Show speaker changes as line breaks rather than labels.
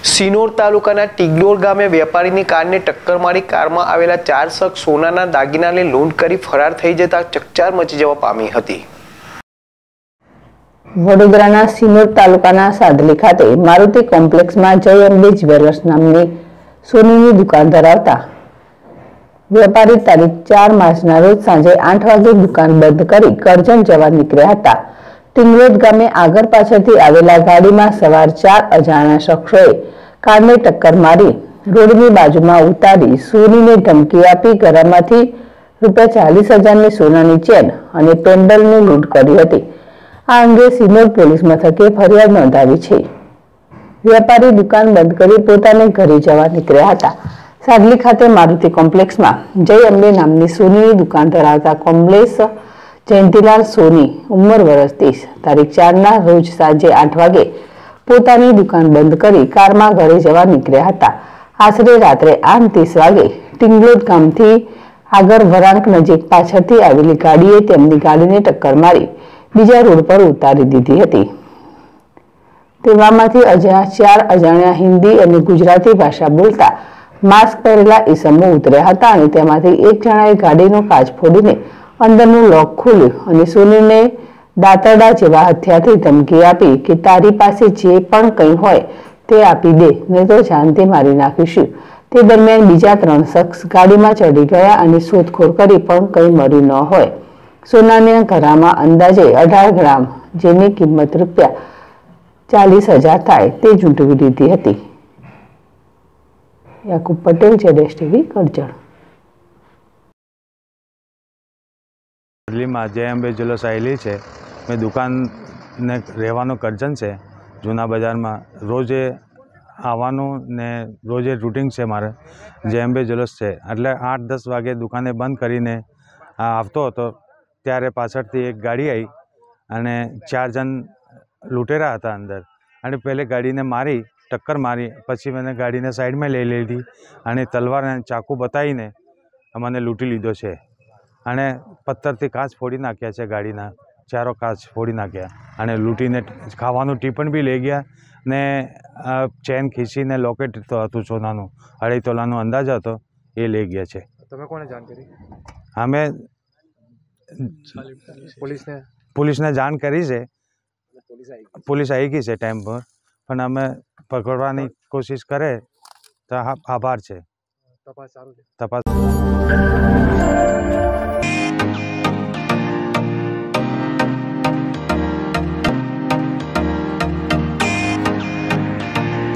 સિનોર તાલુકાના ટીગડોળ ગામે વેપારીની કારને ટક્કર મારી કારમાં આવેલા ચાર શખ્સ સોનાના દાગીનાને લૂંટ કરી ફરાર થઈ જતા ચકચાર મચી જવા પામી હતી.
વડોદરાના સિનોર તાલુકાના સાદલી ખાતે મારુતિ કોમ્પ્લેક્સમાં જય અંબે જ્વેલર્સ નામની સોનીની દુકાન ધરાવતા વેપારી તારીખ ચાર માર્ચના રોજ સાંજે આઠ વાગે દુકાન બંધ કરી કરજણ જવા નીકળ્યા હતા. ટિંગરોડ ગામે આગળ પાછળથી આવેલા ગાડીમાં સવાર ચાર અજાણ્યા શખ્સોએ કારને ટક્કર મારી રોડની બાજુમાં ઉતારી સોનીને ધમકી આપી ઘરમાંથી રૂપિયા ચાલીસ હજારની સોનાની ચેન અને પેન્ડલની લૂંટ કરી હતી. આ અંગે સિનોર પોલીસ મથકે ફરિયાદ નોંધાવી છે. વેપારી દુકાન બંધ કરી પોતાને ઘરે જવા નીકળ્યા હતા. સાદલી ખાતે મારુતિ કોમ્પ્લેક્સમાં જય અંબે નામની સોનીની દુકાન ધરાવતા કોમ્પ્લેક્સ જયંતિલાલ સોની ઉંમર વર્ષ ત્રીસ. તારીખ ચારના રોજ સાંજે આઠ વાગે પોતાની દુકાન બંધ કરી કારમાં ઘરે જવા નીકળ્યા હતા. આશરે રાત્રે આઠ ત્રીસ વાગે ટિંગલોદ ગામથી આગળ વરાંક નજીક પાછળથી આવેલી ગાડીએ તેમની ગાડીને ટક્કર મારી બીજા રોડ પર ઉતારી દીધી હતી. તેમાંથી અજાણ્યા ચાર અજાણ્યા હિન્દી અને ગુજરાતી ભાષા બોલતા માસ્ક પહેરેલા ઈસમો ઉતર્યા હતા અને તેમાંથી એક જણાએ ગાડીનો કાચ ફોડીને અંદરનું લોક ખોલ્યું અને સોનીને દાતરડા જેવા હથિયારથી ધમકી આપી કે તારી પાસે જે પણ કંઈ હોય તે આપી દે નહીં તો જાનથી મારી નાખીશું. તે દરમિયાન બીજા ત્રણ શખ્સ ગાડીમાં ચડી ગયા અને શોધખોળ કરી પણ કંઈ મળ્યું ન હોય. સોનાના ઘરામાં અંદાજે અઢાર ગ્રામ જેની કિંમત રૂપિયા ચાલીસ હજાર થાય તે ઝૂંટવી દીધી હતી. યાકુબ પટેલ, જેડેશ ટીવી, કરજણ.
દિલ્હીમાં જે અંબે જ્વેલર્સ આવેલી છે. મેં દુકાનને રહેવાનું કરજણ છે. જૂના બજારમાં રોજે આવવાનું ને રોજે રૂટિન છે મારે. જે અંબે બે જ્વેલર્સ છે. એટલે આઠ દસ વાગે દુકાને બંધ કરીને આવતો હતો. ત્યારે પાછળથી એક ગાડી આવી અને ચાર જણ લૂંટેરા હતા અંદર. અને પહેલે ગાડીને મારી, ટક્કર મારી. પછી મને ગાડીને સાઈડમાં લઈ લીધી અને તલવાર અને ચાકુ બતાવીને મને લૂંટી લીધો છે. અને પથ્થરથી કાચ ફોડી નાખ્યા છે ગાડીના ચારો કાચ ફોડી નાખ્યા. અને લૂંટીને ખાવાનું ટીપણ બી લઈ ગયા ને ચેન ખીચીને લોકેટ તો હતું સોનાનું અઢી તોલાનો અંદાજ હતો એ લઈ ગયા છે.
તમે કોને જાણ કરી?
અમે
પોલીસને?
પોલીસને જાણ કરી છે.
પોલીસ આવી
ગઈ. છે ટાઈમ પર પણ અમે પકડવાની કોશિશ કરે તો આભાર છે.
તપાસ સારું છે.
તપાસ